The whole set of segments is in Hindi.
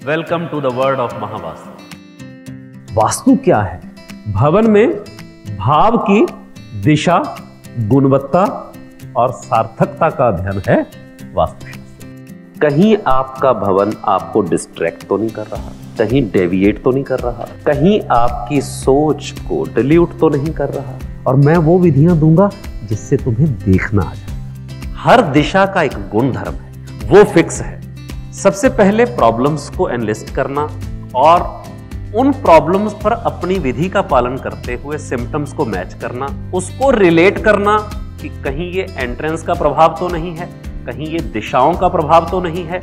Welcome to the world of Mahavastu vastu क्या है? भवन में भाव की दिशा, गुणवत्ता और सार्थकता का अध्ययन है वास्तुशास्त्र कहीं आपका भवन आपको डिस्ट्रैक्ट तो नहीं कर रहा, कहीं डेविएट तो नहीं कर रहा, कहीं आपकी सोच को डिल्यूट तो नहीं कर रहा। और मैं वो विधियाँ दूँगा जिससे तुम्हें देखना आ जाए। हर दिशा का एक गुण धर्म है, वो फिक्स है। सबसे पहले प्रॉब्लम्स को एनलिस्ट करना और उन प्रॉब्लम्स पर अपनी विधि का पालन करते हुए सिम्टम्स को मैच करना, उसको रिलेट करना कि कहीं ये एंट्रेंस का प्रभाव तो नहीं है, कहीं ये दिशाओं का प्रभाव तो नहीं है,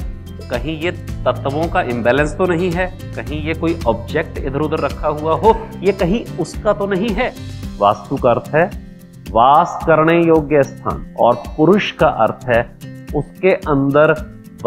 कहीं ये तत्वों का इम्बेलेंस तो नहीं है, कहीं ये कोई ऑब्जेक्ट इधर उधर रखा हुआ हो, ये कहीं उसका तो नहीं है। वास्तु का अर्थ है वास करने योग्य स्थान और पुरुष का अर्थ है उसके अंदर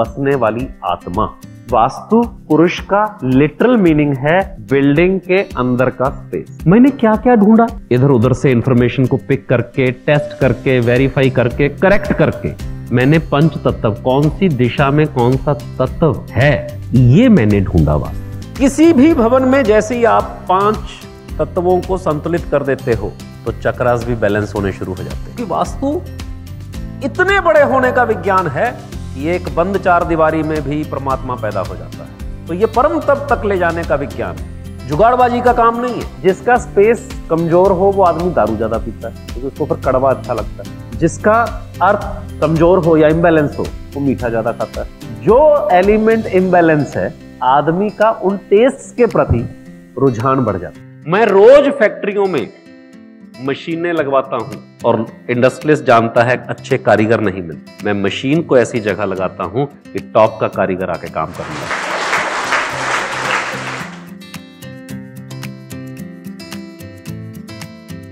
बसने वाली आत्मा। वास्तु पुरुष का लिटरल मीनिंग है बिल्डिंग के अंदर का स्पेस मैंने क्या क्या ढूंढा? इधर उधर से इंफॉर्मेशन को पिक करके टेस्ट करके वेरीफाई करके करेक्ट करके मैंने पंच तत्व कौन सी दिशा में कौन सा तत्व है ये मैंने ढूंढा वास्तु। किसी भी भवन में जैसे ही आप पाँच तत्वों को संतुलित कर देते हो तो चक्रास भी बैलेंस होने शुरू हो जाते हैं। वास्तु इतने बड़े होने का विज्ञान है ये एक बंद चार दीवारी में भी परमात्मा पैदा हो जाता है। तो ये परम तब तक ले जाने का विज्ञान है। जुगाड़बाजी का काम नहीं है। जिसका स्पेस कमज़ोर हो, वो आदमी दारू ज़्यादा पीता है। क्योंकि तो उसको फिर कड़वा अच्छा लगता है। जिसका अर्थ कमज़ोर हो या इम्बेलेंस हो, वो मीठा ज़्यादा खाता है। जो एलिमेंट इम्बेलेंस है, आदमी का उन टेस्ट के प्रति रुझान बढ़ जाता है। मैं रोज फैक्ट्रियों में मशीनें लगवाता हूँ। और इंडस्ट्रियलिस्ट जानता है अच्छे कारीगर नहीं मिलते। मैं मशीन को ऐसी जगह लगाता हूँ कि टॉप का कारीगर आके काम कर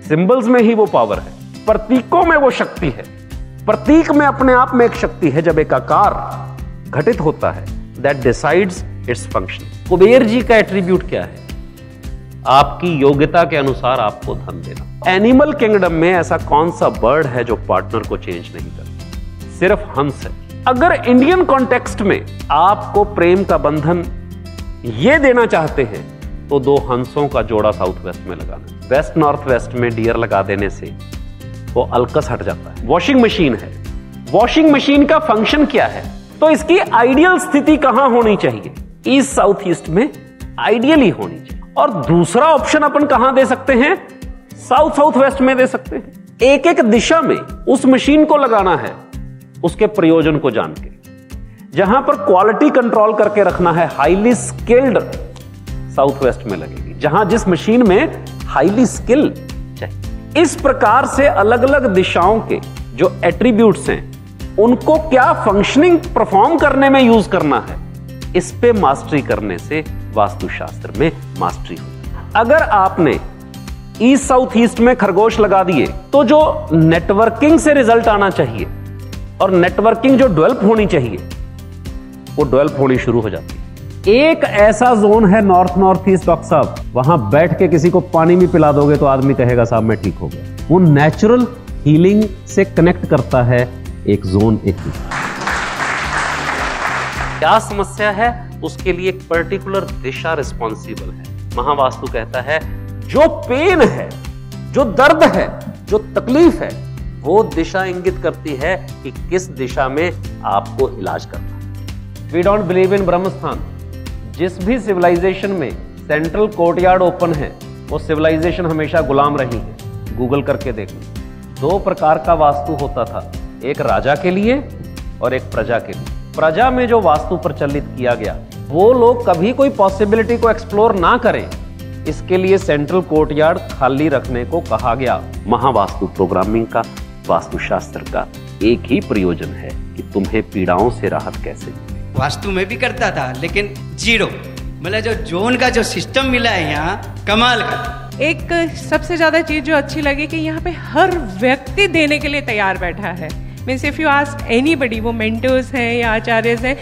सिंबल्स में ही वो पावर है। प्रतीकों में वो शक्ति है। प्रतीक में अपने आप में एक शक्ति है, जब एक आकार घटित होता है that decides its function Kuber ji का एट्रीब्यूट क्या है? आपकी योग्यता के अनुसार आपको धन देना। एनिमल किंगडम में ऐसा कौन सा बर्ड है जो पार्टनर को चेंज नहीं करता? सिर्फ़ हंस है। अगर इंडियन कॉन्टेक्स्ट में आपको प्रेम का बंधन ये देना चाहते हैं तो दो हंसों का जोड़ा साउथ वेस्ट में लगाना। वेस्ट नॉर्थ वेस्ट में डियर लगा देने से वो अलकस हट जाता है। वॉशिंग मशीन है। वॉशिंग मशीन का फ़ंक्शन क्या है? तो इसकी आइडियल स्थिति कहाँ होनी चाहिए? ईस्ट साउथ ईस्ट में आइडियली होनी चाहिए। और दूसरा ऑप्शन अपन कहाँ दे सकते हैं? साउथ साउथ वेस्ट में दे सकते हैं। एक एक दिशा में उस मशीन को लगाना है, उसके प्रयोजन को जान के। जहाँ पर क्वालिटी कंट्रोल करके रखना है हाईली स्किल्ड साउथ वेस्ट में लगेगी। जहाँ जिस मशीन में हाईली स्किल चाहिए इस प्रकार से अलग अलग दिशाओं के जो एट्रीब्यूट्स हैं, उनको क्या फंक्शनिंग परफॉर्म करने में यूज़ करना है, इस पे मास्टरी करने से वास्तुशास्त्र में मास्टरी हो। अगर आपने ईस्ट साउथ ईस्ट में खरगोश लगा दिए तो जो नेटवर्किंग से रिज़ल्ट आना चाहिए और नेटवर्किंग जो डेवलप होनी चाहिए, वो डेवलप होनी शुरू हो जाती है। एक ऐसा जोन है नॉर्थ नॉर्थ ईस्ट डॉक्टर साहब, वहाँ बैठ के किसी को पानी भी पिला दोगे तो आदमी कहेगा, साहब, मैं ठीक हो गया। वो नेचुरल हीलिंग से कनेक्ट करता है एक जोन एक क्या समस्या है, उसके लिए एक पर्टिकुलर दिशा रिस्पॉन्सिबल है। महावास्तु कहता है, जो पेन है, जो दर्द है, जो तकलीफ़ है, वो दिशा इंगित करती है कि किस दिशा में आपको इलाज करना we don't believe in Brahmasthan जिस भी सिविलाइजेशन में सेंट्रल कोर्टयार्ड ओपन है, वो सिविलाइजेशन हमेशा गुलाम रही है। गूगल करके देख दो प्रकार का वास्तु होता था, एक राजा के लिए और एक प्रजा के लिए। प्रजा में जो वास्तु प्रचलित किया गया वो लोग कभी कोई पॉसिबिलिटी को एक्सप्लोर ना करें। इसके लिए सेंट्रल कोर्टयार्ड खाली रखने को कहा गया। महावास्तु प्रोग्रामिंग का वास्तुशास्त्र का एक ही प्रयोजन है कि तुम्हें पीड़ाओं से राहत कैसे वास्तु में भी करता था लेकिन ज़ीरो। मतलब जो जोन का जो सिस्टम मिला है यहाँ कमाल का। एक सबसे ज़्यादा चीज़ जो अच्छी लगी कि यहाँ पे हर व्यक्ति देने के लिए तैयार बैठा है। Means if you ask anybody वो मेंटर्स हैं या आचार्य हैं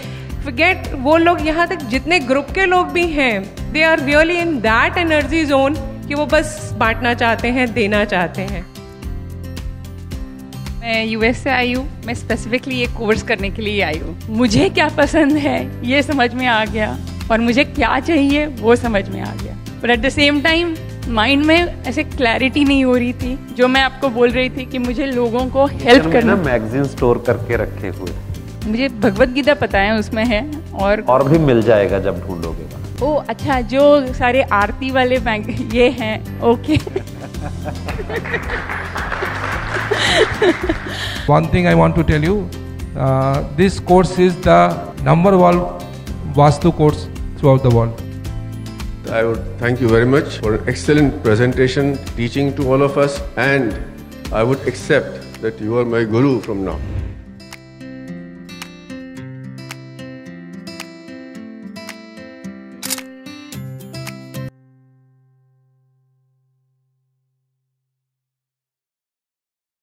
गेट वो लोग यहाँ तक जितने ग्रुप के लोग भी हैं they are really in that energy zone कि वो बस बांटना चाहते हैं, देना चाहते हैं। मैं यूएस से आई हूँ, मैं स्पेसिफिकली ये कोर्स करने के लिए आई हूँ। मुझे क्या पसंद है, ये समझ में आ गया, और मुझे क्या चाहिए, वो समझ में आ गया। पर at the same time mind में ऐसे क्लैरिटी नहीं हो रही थी जो मैं आपको बोल रही थी कि मुझे लोगों को हेल्प करना। मैगजीन स्टोर करके रखे हुए। मुझे भगवत गीता पता है उसमें है और और भी मिल जाएगा जब ढूंढोगे। ओ अच्छा जो सारे आरती वाले बैंक ये हैं okay One thing I want to tell you, uh, this course is the number one Vastu course throughout the world. I would thank you very much for an excellent presentation, teaching to all of us, and I would accept that you are my guru from now.